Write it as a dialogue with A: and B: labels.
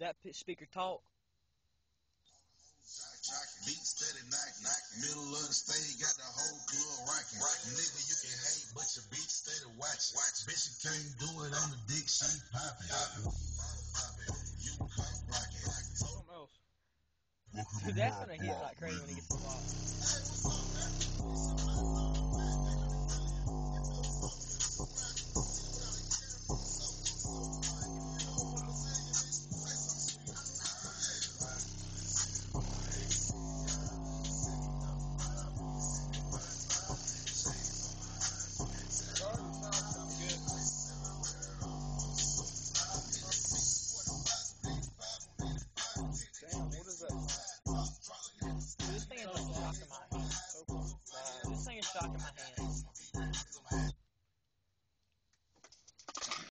A: that speaker talk?
B: Beat steady knocking. Middle of the stage, got the whole club rocking. Nigga, you can hate, but your beat steady watching. Bitch, you can't do it on the dick, she popping. You cock blocking.
A: Something else. Dude, that's gonna hit like crazy when he gets This thing is like in my hand. This thing is stuck in my hand.